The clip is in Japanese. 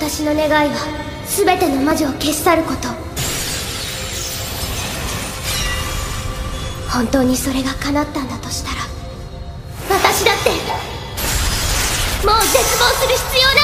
私の願いは全ての魔女を消し去ること。本当にそれが叶ったんだとしたら私だってもう絶望する必要な